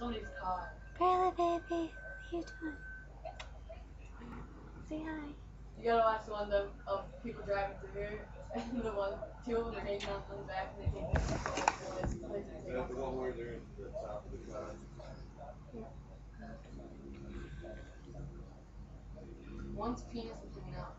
Sony's car. Baby, what are you doing? Say hi. You gotta watch the one of, of people driving through here, and the one, two of them are hanging on the back, and they think it's place to take the one where they're in the top of the car? One's penis is coming out.